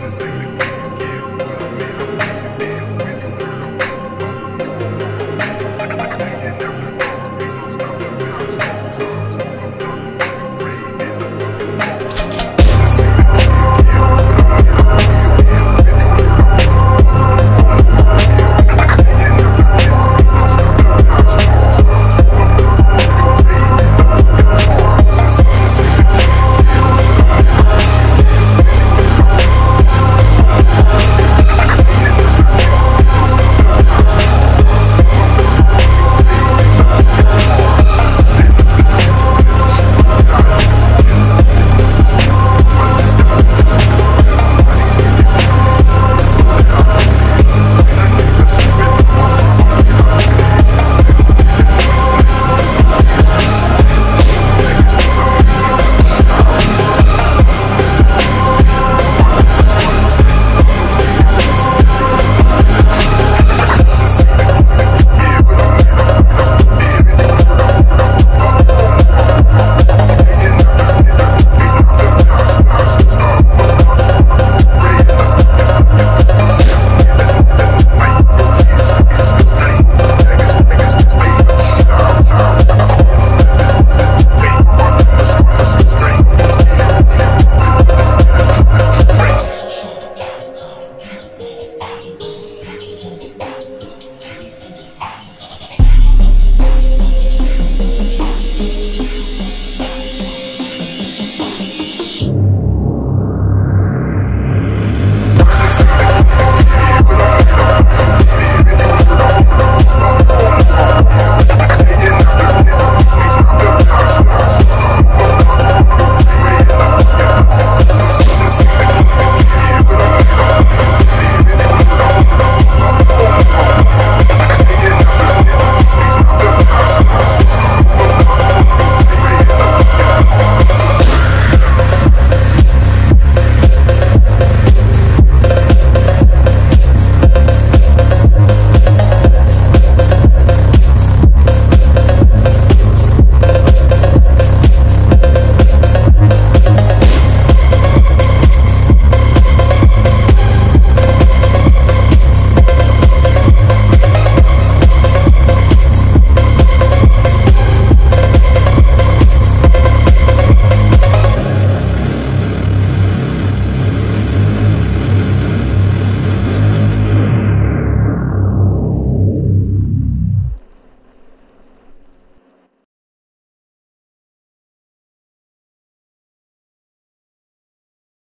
just ain't a